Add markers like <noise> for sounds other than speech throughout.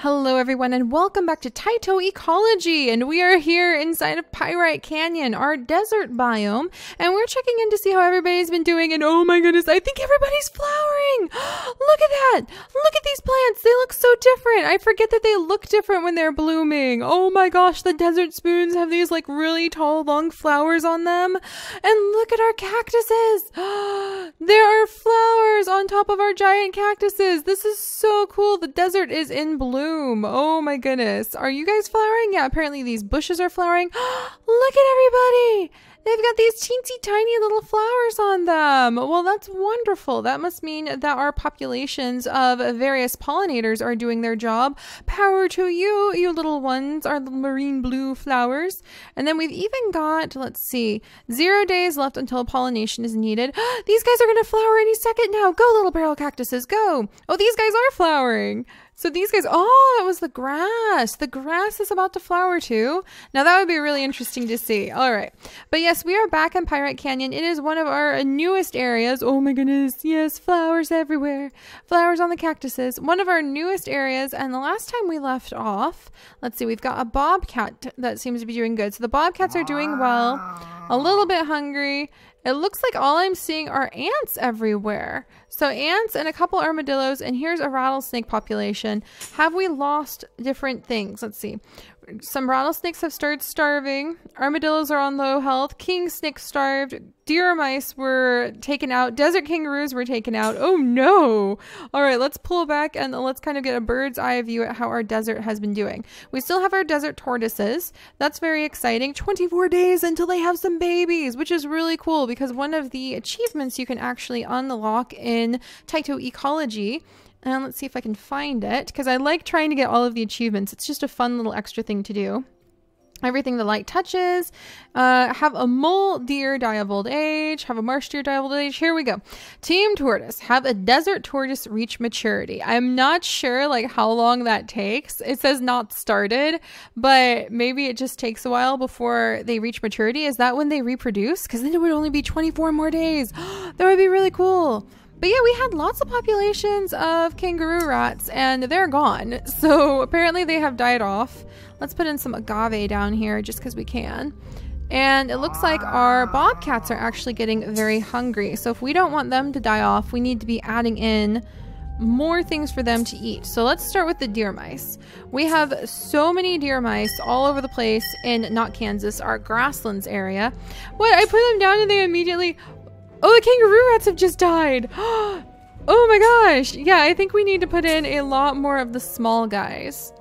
Hello, everyone, and welcome back to Tyto Ecology. And we are here inside of Pyrite Canyon, our desert biome, and we're checking in to see how everybody's been doing. And oh my goodness, I think everybody's flowering. <gasps> look at that! Look at these plants. They look so different. I forget that they look different when they're blooming. Oh my gosh, the desert spoons have these like really tall, long flowers on them. And look at our cactuses. <gasps> there are flowers on top of our giant cactuses. This is so cool. The desert is in bloom bloom. Oh my goodness. Are you guys flowering? Yeah, apparently these bushes are flowering. <gasps> Look at everybody. They've got these teensy tiny little flowers on them. Well, that's wonderful. That must mean that our populations of various pollinators are doing their job. Power to you, you little ones, our marine blue flowers. And then we've even got, let's see, zero days left until pollination is needed. <gasps> these guys are going to flower any second now. Go, little barrel cactuses, go. Oh, these guys are flowering. So these guys, oh, it was the grass. The grass is about to flower too. Now that would be really interesting to see. All right. But yes, we are back in Pyrite Canyon. It is one of our newest areas. Oh my goodness. Yes, flowers everywhere. Flowers on the cactuses. One of our newest areas. And the last time we left off, let's see, we've got a bobcat that seems to be doing good. So the bobcats are doing well, a little bit hungry. It looks like all I'm seeing are ants everywhere. So ants and a couple armadillos, and here's a rattlesnake population. Have we lost different things? Let's see. Some rattlesnakes have started starving. Armadillos are on low health. King snake starved. Deer mice were taken out. Desert kangaroos were taken out. Oh no! All right, let's pull back and let's kind of get a bird's eye view at how our desert has been doing. We still have our desert tortoises. That's very exciting. 24 days until they have some babies, which is really cool because one of the achievements you can actually unlock in Tyto Ecology and let's see if I can find it because I like trying to get all of the achievements. It's just a fun little extra thing to do. Everything the light touches. Uh, have a mule deer die of old age. Have a marsh deer die of old age. Here we go. Team tortoise. Have a desert tortoise reach maturity. I'm not sure like how long that takes. It says not started, but maybe it just takes a while before they reach maturity. Is that when they reproduce? Because then it would only be 24 more days. <gasps> that would be really cool. But yeah, we had lots of populations of kangaroo rats and they're gone. <laughs> So apparently they have died off. Let's put in some agave down here just because we can. And it looks like our bobcats are actually getting very hungry. So if we don't want them to die off, we need to be adding in more things for them to eat. So let's start with the deer mice. We have so many deer mice all over the place in not Kansas, our grasslands area. What? I put them down and they immediately Oh, the kangaroo rats have just died. <gasps> oh my gosh. Yeah, I think we need to put in a lot more of the small guys.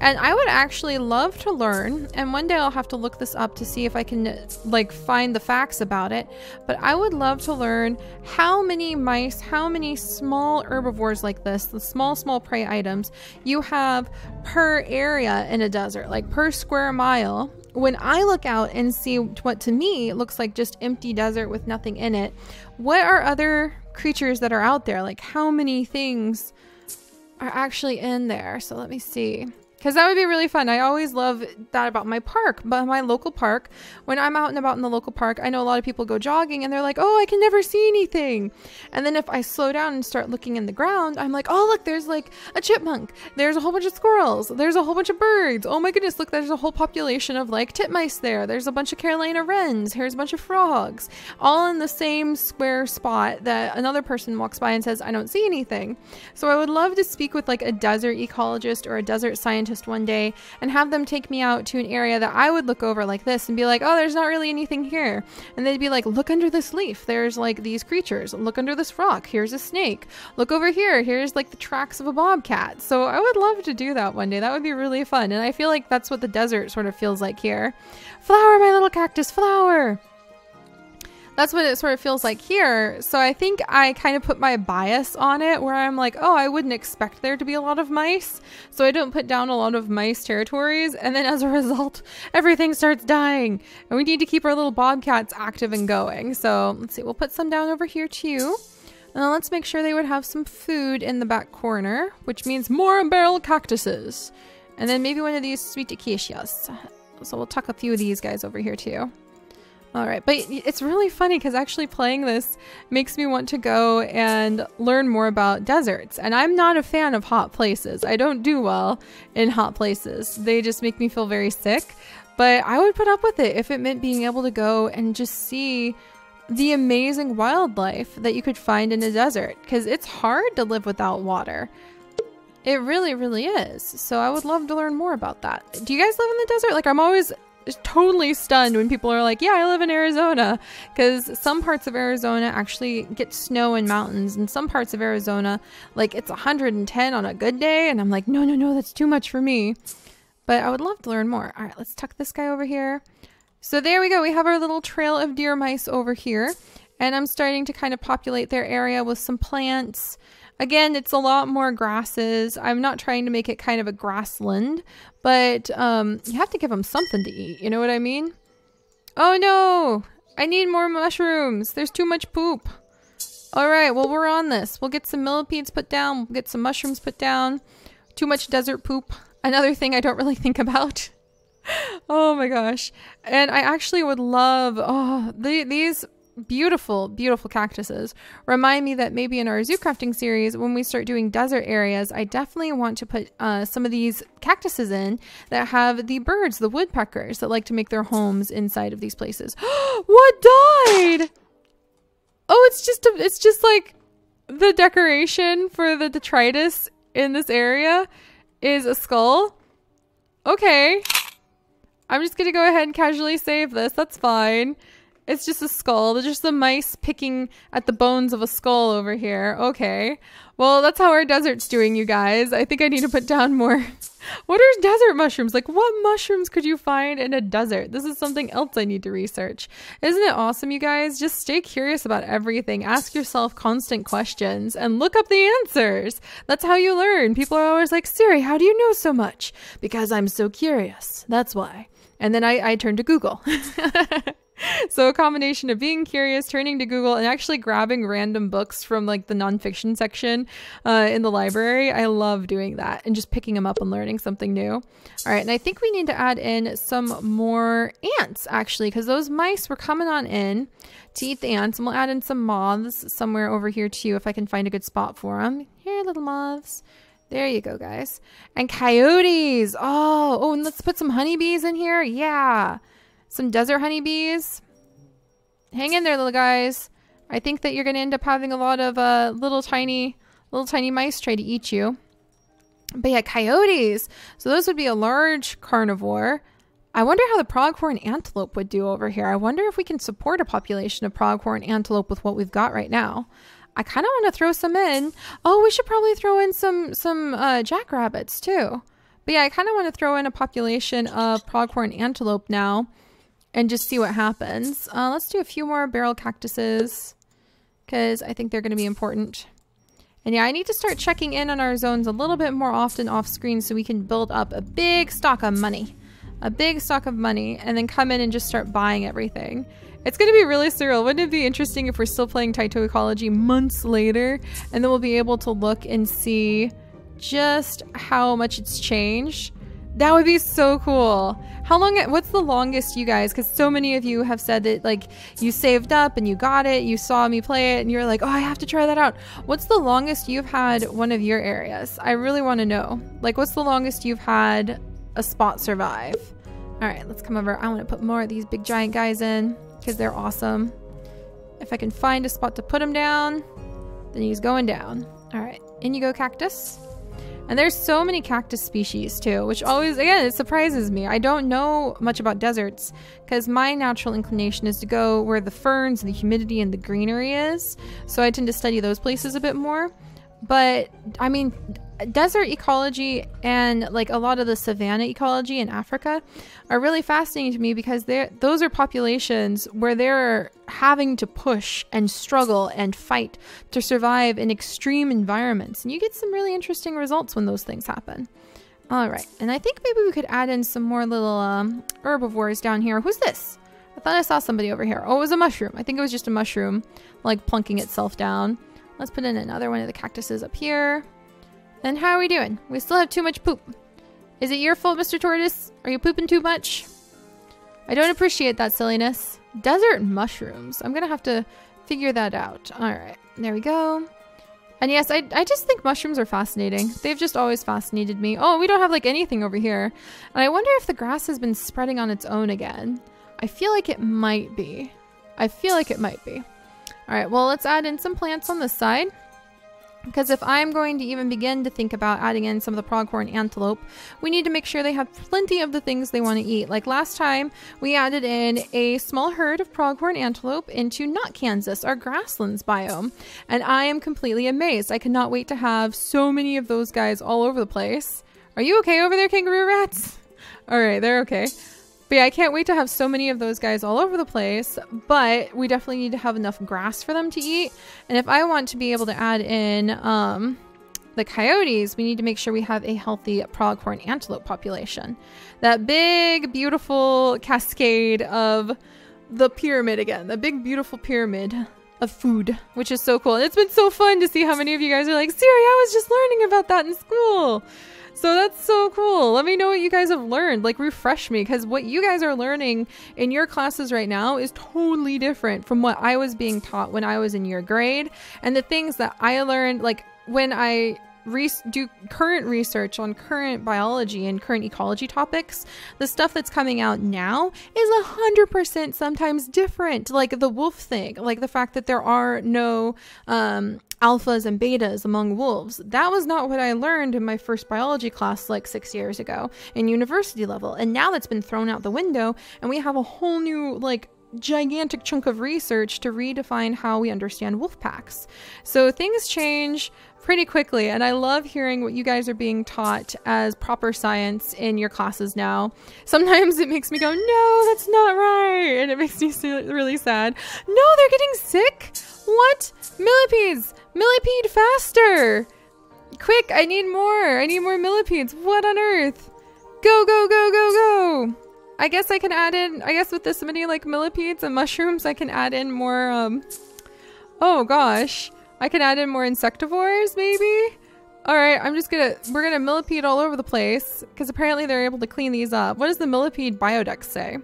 And I would actually love to learn, and one day I'll have to look this up to see if I can like find the facts about it, but I would love to learn how many mice, how many small herbivores like this, the small, small prey items, you have per area in a desert, like per square mile when I look out and see what to me looks like just empty desert with nothing in it, what are other creatures that are out there? Like how many things are actually in there? So let me see. Because that would be really fun. I always love that about my park, but my local park. When I'm out and about in the local park, I know a lot of people go jogging and they're like, oh, I can never see anything. And then if I slow down and start looking in the ground, I'm like, oh, look, there's like a chipmunk. There's a whole bunch of squirrels. There's a whole bunch of birds. Oh my goodness, look, there's a whole population of like titmice there. There's a bunch of Carolina wrens. Here's a bunch of frogs, all in the same square spot that another person walks by and says, I don't see anything. So I would love to speak with like a desert ecologist or a desert scientist scientist one day and have them take me out to an area that I would look over like this and be like, oh, there's not really anything here. And they'd be like, look under this leaf. There's like these creatures. Look under this rock. Here's a snake. Look over here. Here's like the tracks of a bobcat. So I would love to do that one day. That would be really fun. And I feel like that's what the desert sort of feels like here. Flower, my little cactus, flower that's what it sort of feels like here. So I think I kind of put my bias on it where I'm like, oh, I wouldn't expect there to be a lot of mice. So I don't put down a lot of mice territories. And then as a <laughs> result, everything starts dying. And we need to keep our little bobcats active and going. So let's see, we'll put some down over here too. And let's make sure they would have some food in the back corner, which means more barrel cactuses. And then maybe one of these sweet acacias. So we'll tuck a few of these guys over here too. All right, but it's really funny because actually playing this makes me want to go and learn more about deserts. And I'm not a fan of hot places. I don't do well in hot places. They just make me feel very sick. But I would put up with it if it meant being able to go and just see the amazing wildlife that you could find in a desert because it's hard to live without water. It really, really is. So I would love to learn more about that. Do you guys live in the desert? Like, I'm always totally stunned when people are like, yeah, I live in Arizona. Because some parts of Arizona actually get snow in mountains, and some parts of Arizona, like it's 110 on a good day. And I'm like, no, no, no, that's too much for me. But I would love to learn more. All right, let's tuck this guy over here. So there we go. We have our little trail of deer mice over here. And I'm starting to kind of populate their area with some plants. Again, it's a lot more grasses. I'm not trying to make it kind of a grassland, but um, you have to give them something to eat. You know what I mean? Oh no! I need more mushrooms. There's too much poop. All right, well, we're on this. We'll get some millipedes put down. We'll get some mushrooms put down. Too much desert poop. Another thing I don't really <laughs> think about. <laughs> oh my gosh. And I actually would love, oh, the, these beautiful, beautiful cactuses remind me that maybe in our zoo crafting series, when we start doing desert areas, I definitely want to put uh, some of these cactuses in that have the birds, the woodpeckers that like to make their homes inside of these places. <gasps> what died? Oh, it's just a, it's just like the decoration for the detritus in this area is a skull. Okay. I'm just gonna go ahead and casually save this. That's fine. It's just a skull. There's just the mice picking at the bones of a skull over here. Okay. Well, that's how our desert's doing, you guys. I think I need to put down more. <laughs> what are desert mushrooms? Like, what mushrooms could you find in a desert? This is something else I need to research. Isn't it awesome, you guys? Just stay curious about everything. Ask yourself constant questions and look up the answers. That's how you learn. People are always like, Seri, how do you know so much? Because I'm so curious. That's why. And then I, I turn to Google. <laughs> <laughs> so a combination of being curious, turning to Google, and actually grabbing random books from like the nonfiction section uh, in the library. I love doing that and just picking them up and learning something new. All right, and I think we need to add in some more ants actually, because those mice were coming on in to eat the ants, and we'll add in some moths somewhere over here too if I can find a good spot for them. Here, little moths. There you go, guys. And coyotes. Oh, oh, and let's put some honeybees in here. Yeah. Some desert honeybees. Hang in there, little guys. I think that you're going to end up having a lot of uh, little tiny, little tiny mice try to eat you. But yeah, coyotes. So those would be a large carnivore. I wonder how the pronghorn antelope would do over here. I wonder if we can support a population of pronghorn antelope with what we've got right now. I kind of want to throw some in. Oh, we should probably throw in some some uh, jackrabbits too. But yeah, I kind of want to throw in a population of pronghorn antelope now and just see what happens. Uh, let's do a few more barrel cactuses because I think they're going to be important. And yeah, I need to start checking in on our zones a little bit more often off screen so we can build up a big stock of money. A big stock of money and then come in and just start buying everything. It's going to be really surreal. Wouldn't it be interesting if we're still playing Tyto Ecology months later and then we'll be able to look and see just how much it's changed? That would be so cool. How long, what's the longest you guys, because so many of you have said that like you saved up and you got it, you saw me play it and you're like, oh, I have to try that out. What's the longest you've had one of your areas? I really want to know. Like, what's the longest you've had a spot survive? All right, let's come over. I want to put more of these big giant guys in because they're awesome. If I can find a spot to put them down, then he's going down. All right, in you go, cactus. And there's so many cactus species too, which always, again, it surprises me. I don't know much about deserts because my natural inclination is to go where the ferns, and the humidity, and the greenery is. So I tend to study those places a bit more. But I mean, desert ecology and like a lot of the savanna ecology in Africa are really fascinating to me because they're those are populations where they're having to push and struggle and fight to survive in extreme environments and you get some really interesting results when those things happen. All right, and I think maybe we could add in some more little um, herbivores down here. Who's this? I thought I saw somebody over here. Oh, it was a mushroom. I think it was just a mushroom, like plunking itself down. Let's put in another one of the cactuses up here. And how are we doing? We still have too much poop. Is it your fault, Mr. Tortoise? Are you pooping too much? I don't appreciate that silliness. Desert mushrooms. I'm gonna have to figure that out. All right, there we go. And yes, I, I just think mushrooms are fascinating. They've just always fascinated me. Oh, we don't have like anything over here. And I wonder if the grass has been spreading on its own again. I feel like it might be. I feel like it might be. All right, well, let's add in some plants on this side. Because if I'm going to even begin to think about adding in some of the pronghorn antelope, we need to make sure they have plenty of the things they want to eat. Like last time, we added in a small herd of pronghorn antelope into not Kansas, our grasslands biome. And I am completely amazed. I cannot wait to have so many of those guys all over the place. Are you okay over there, kangaroo rats? <laughs> All right, they're okay. But yeah, I can't wait to have so many of those guys all over the place, but we definitely need to have enough grass for them to eat. And if I want to be able to add in um, the coyotes, we need to make sure we have a healthy pronghorn antelope population. That big, beautiful cascade of the pyramid again, the big, beautiful pyramid of food, which is so cool. And it's been so fun to see how many of you guys are like, Seri, I was just learning about that in school. So that's so cool. Let me know what you guys have learned. Like, refresh me because what you guys are learning in your classes right now is totally different from what I was being taught when I was in your grade. And the things that I learned, like when I re- do current research on current biology and current ecology topics, the stuff that's coming out now is a hundred percent sometimes different. Like the wolf thing, like the fact that there are no um, alphas and betas among wolves. That was not what I learned in my first biology class like six years ago in university level. And now that's been thrown out the window, and we have a whole new, like, gigantic chunk of research to redefine how we understand wolf packs. So things change pretty quickly, and I love hearing what you guys are being taught as proper science in your classes now. Sometimes it makes me go, no, that's not right, and it makes me really sad. No, they're getting sick? What? Millipedes! Millipede faster! Quick, I need more! I need more millipedes! What on earth? Go, go, go, go, go! I guess I can add in, I guess with this many like millipedes and mushrooms, I can add in more, um, oh gosh. I can add in more insectivores, maybe? Alright, I'm just gonna, we're gonna millipede all over the place, because apparently they're able to clean these up. What does the millipede biodex say?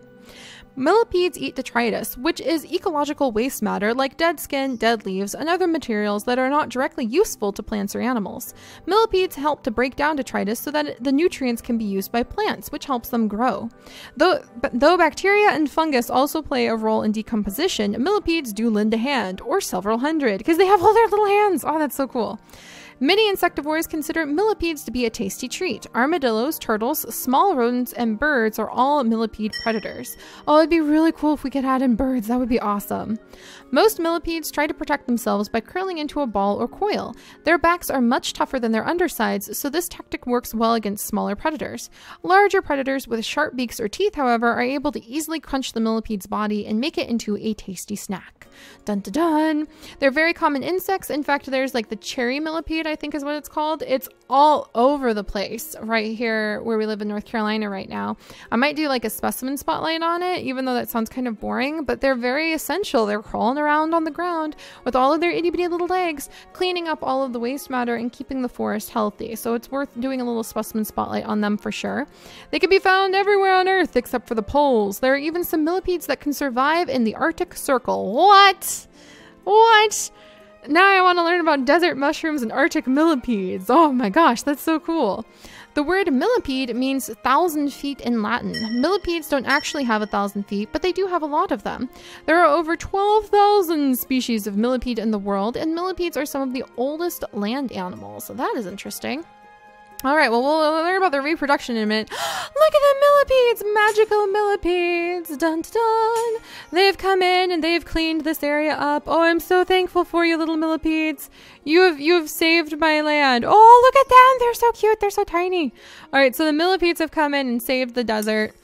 Millipedes eat detritus, which is ecological waste matter like dead skin, dead leaves, and other materials that are not directly useful to plants or animals. Millipedes help to break down detritus so that the nutrients can be used by plants, which helps them grow. Though, though bacteria and fungus also play a role in decomposition, millipedes do lend a hand, or several hundred, because they have all their little hands. Oh, that's so cool. Many insectivores consider millipedes to be a tasty treat. Armadillos, turtles, small rodents, and birds are all millipede predators. Oh, it'd be really cool if we could add in birds. That would be awesome. Most millipedes try to protect themselves by curling into a ball or coil. Their backs are much tougher than their undersides, so this tactic works well against smaller predators. Larger predators with sharp beaks or teeth, however, are able to easily crunch the millipede's body and make it into a tasty snack. Dun dun dun! They're very common insects. In fact, there's like the cherry millipede, I think is what it's called. It's all over the place right here where we live in North Carolina right now. I might do like a specimen spotlight on it, even though that sounds kind of boring, but they're very essential. They're crawling around on the ground with all of their itty bitty little legs, cleaning up all of the waste matter and keeping the forest healthy. So it's worth doing a little specimen spotlight on them for sure. They can be found everywhere on Earth except for the poles. There are even some millipedes that can survive in the Arctic Circle. What? What? Now I want to learn about desert mushrooms and Arctic millipedes. Oh my gosh, that's so cool. The word millipede means thousand feet in Latin. Millipedes don't actually have a thousand feet, but they do have a lot of them. There are over 12,000 species of millipede in the world, and millipedes are some of the oldest land animals. So that is interesting. All right, well, we'll learn about the reproduction in a minute. <gasps> Look at the millipedes, magical millipedes. Dun, dun dun. They've come in and they've cleaned this area up. Oh, I'm so thankful for you, little millipedes. You have you have saved my land. Oh, look at them. They're so cute. They're so tiny. All right, so the millipedes have come in and saved the desert.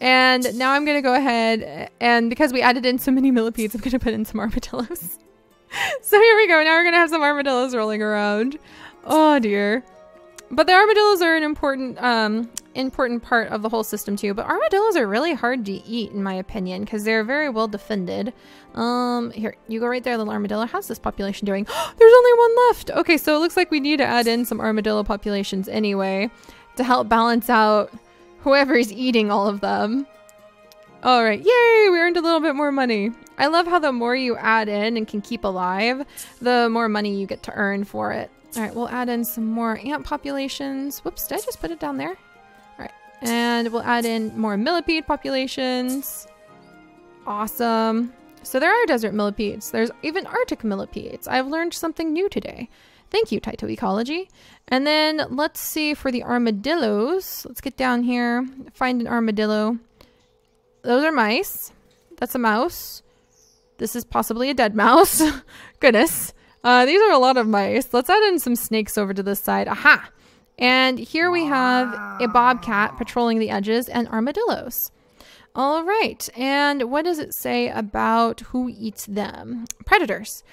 And now I'm going to go ahead and because we added in so many millipedes, I'm going to put in some armadillos. <laughs> so here we go. Now we're going to have some armadillos rolling around. Oh, dear. But the armadillos are an important um, important part of the whole system too. But armadillos are really hard to eat in my opinion because they're very well defended. Um, here, you go right there, little armadillo. How's this population doing? <gasps> There's only one left. Okay, so it looks like we need to add in some armadillo populations anyway to help balance out whoever is eating all of them. All right, yay, we earned a little bit more money. I love how the more you add in and can keep alive, the more money you get to earn for it. All right, we'll add in some more ant populations. Whoops, did I just put it down there? All right, and we'll add in more millipede populations. Awesome. So there are desert millipedes. There's even Arctic millipedes. I've learned something new today. Thank you, Tyto Ecology. And then let's see for the armadillos. Let's get down here, find an armadillo. Those are mice. That's a mouse. This is possibly a dead mouse. <laughs> Goodness. Uh, these are a lot of mice. Let's add in some snakes over to this side. Aha! And here we have a bobcat patrolling the edges and armadillos. All right, and what does it say about who eats them? Predators.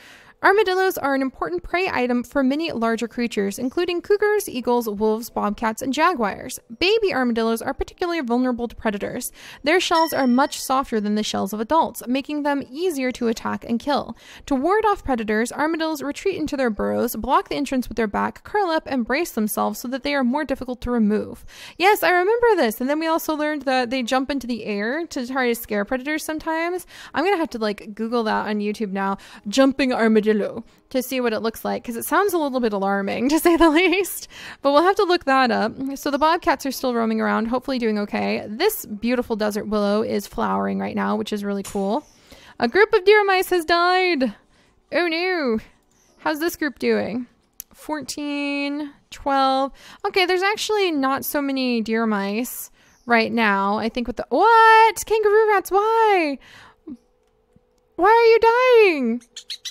Armadillos are an important prey item for many larger creatures, including cougars, eagles, wolves, bobcats, and jaguars. Baby armadillos are particularly vulnerable to predators. Their shells are much softer than the shells of adults, making them easier to attack and kill. To ward off predators, armadillos retreat into their burrows, block the entrance with their back, curl up, and brace themselves so that they are more difficult to remove. Yes, I remember this. And then we also learned that they jump into the air to try to scare predators sometimes. I'm going to have to like Google that on YouTube now. Jumping armadillo to see what it looks like because it sounds a little bit alarming <laughs> to say the least. But we'll have to look that up. So the bobcats are still roaming around, hopefully doing okay. This beautiful desert willow is flowering right now, which is really cool. A group of deer mice has died. Oh no. How's this group doing? 14, 12. Okay, there's actually not so many deer mice right now. I think with the what? Kangaroo rats, why? Why are you dying?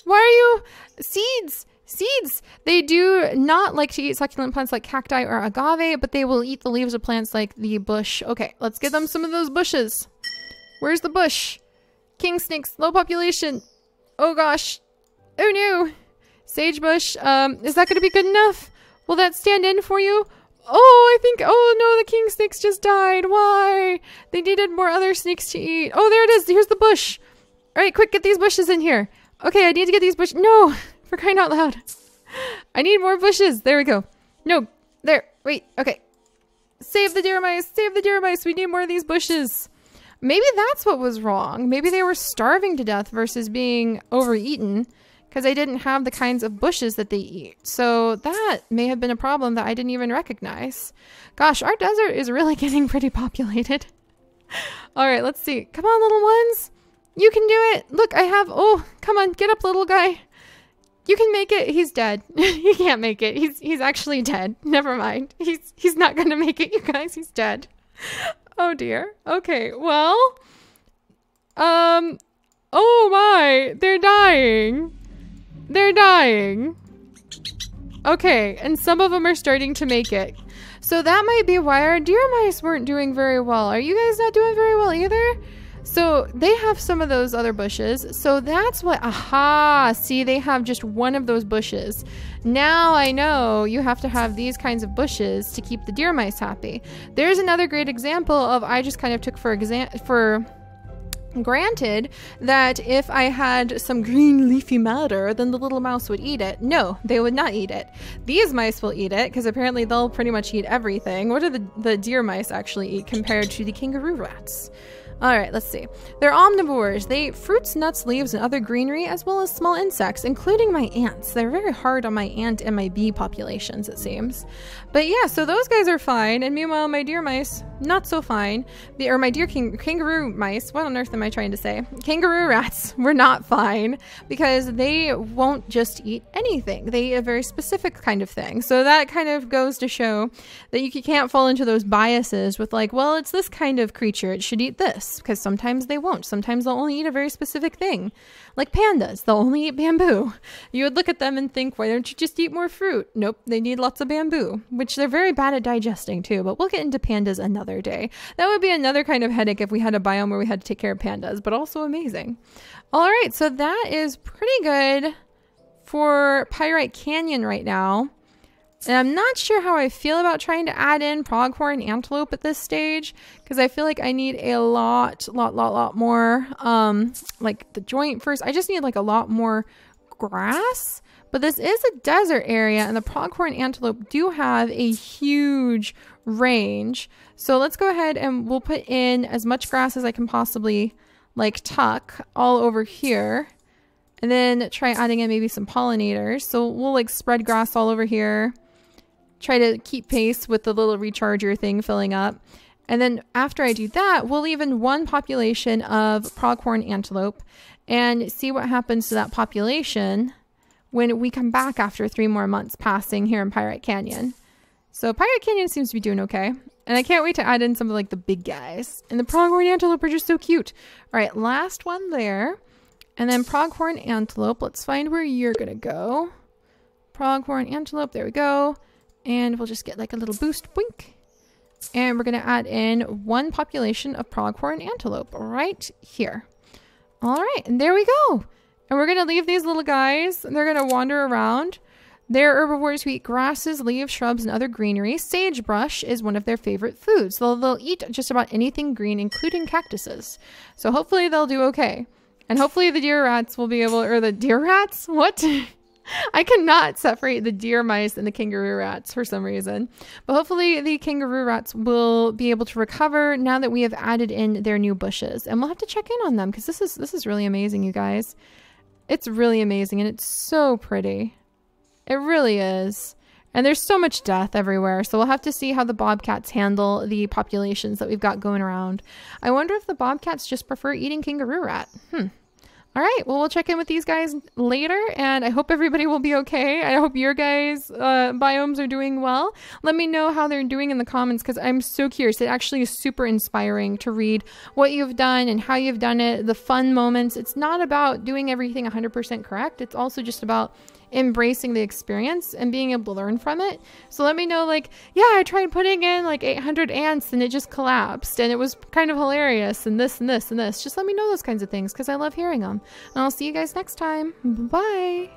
Why are you seeds? Seeds. They do not like to eat succulent plants like cacti or agave, but they will eat the leaves of plants like the bush. Okay, let's give them some of those bushes. Where's the bush? King snakes, low population. Oh gosh. Oh no. Sagebush, um, is that going to be good enough? Will that stand in for you? Oh, I think, oh no, the king snakes just died. Why? They needed more other snakes to eat. Oh, there it is. Here's the bush. All right, quick, get these bushes in here. Okay, I need to get these bushes. No, <laughs> for crying out loud. I need more bushes. There we go. No, there. Wait, okay. Save the deer mice. Save the deer mice. We need more of these bushes. Maybe that's what was wrong. Maybe they were starving to death versus being overeaten because they didn't have the kinds of bushes that they eat. So that may have been a problem that I didn't even recognize. Gosh, our desert is really <laughs> getting pretty populated. All right, let's see. Come on, little ones. You can do it. Look, I have. Oh, come on, get up, little guy. You can make it. He's dead. <laughs> he can't make it. He's he's actually dead. <laughs> Never mind. He's he's not gonna make it, you guys. He's dead. Oh dear. Okay. Well. Um. Oh my! They're dying. They're dying. Okay, and some of them are starting to make it. So that might be why our deer mice weren't doing very well. Are you guys not doing very well either? So they have some of those other bushes. So that's what, aha, see, they have just one of those bushes. Now I know you have to have these kinds of bushes to keep the deer mice happy. There's another great example of I just kind of took for exam for granted that if I had some green leafy matter, then the little mouse would eat it. No, they would not eat it. These mice will eat it because apparently they'll pretty much eat everything. What do the, the deer mice actually eat compared to the kangaroo rats? All right, let's see. They're omnivores. They eat fruits, nuts, leaves, and other greenery, as well as small insects, including my ants. They're very hard on my ant and my bee populations, it seems. But yeah, so those guys are fine, and meanwhile, my deer mice, not so fine. The, or my dear king, kangaroo mice, what on earth am I trying to say? Kangaroo rats <laughs> were not fine because they won't just eat anything. They eat a very specific kind of thing. So that kind of goes to show that you can't fall into those biases with like, well, it's this kind of creature, it should eat this because sometimes they won't. Sometimes they'll only eat a very specific thing. Like pandas, they'll only eat bamboo. You would look at them and think, why don't you just eat more fruit? Nope, they need lots of bamboo, which they're very bad at digesting too, but we'll get into pandas another day. That would be another kind of headache if we had a biome where we had to take care of pandas, but also amazing. All right, so that is pretty good for Pyrite Canyon right now. And I'm not sure how I feel about trying to add in pronghorn antelope at this stage because I feel like I need a lot, lot, lot, lot more, um, like the joint first. I just need like a lot more grass But this is a desert area, and the pronghorn antelope do have a huge range. So let's go ahead and we'll put in as much grass as I can possibly like tuck all over here. And then try adding in maybe some pollinators. So we'll like spread grass all over here. Try to keep pace with the little recharger thing filling up. And then after I do that, we'll leave in one population of pronghorn antelope and see what happens to that population when we come back after three more months passing here in Pyrite Canyon. So Pyrite Canyon seems to be doing okay. And I can't wait to add in some of like the big guys. And the pronghorn antelope are just so cute. All right, last one there. And then pronghorn antelope. Let's find where you're to go. Pronghorn antelope. There we go. And we'll just get like a little boost. wink. And we're to add in one population of pronghorn antelope right here. All right, and there we go. And we're to leave these little guys. They're to wander around. They're herbivores who eat grasses, leaves, shrubs, and other greenery. Sagebrush is one of their favorite foods. They'll, they'll eat just about anything green, including cactuses. So hopefully they'll do okay. And hopefully the deer rats will be able, or the deer rats? <laughs> What? I cannot separate the deer mice and the kangaroo rats for some reason. But hopefully the kangaroo rats will be able to recover now that we have added in their new bushes. And we'll have to check in on them because this is this is really amazing, you guys. It's really amazing and it's so pretty. It really is. And there's so much death everywhere, so we'll have to see how the bobcats handle the populations that we've got going around. I wonder if the bobcats just prefer eating kangaroo rat. Hmm. All right, well, we'll check in with these guys later, and I hope everybody will be okay. I hope your guys' uh, biomes are doing well. Let me know how they're doing in the comments because I'm so curious. It actually is super inspiring to read what you've done and how you've done it, the fun moments. It's not about doing everything 100% correct, it's also just about embracing the experience and being able to learn from it. So let me know, like, yeah, I tried putting in like 800 ants and it just collapsed and it was kind of hilarious and this and this and this. Just let me know those kinds of things because I love hearing them. And I'll see you guys next time. Bye.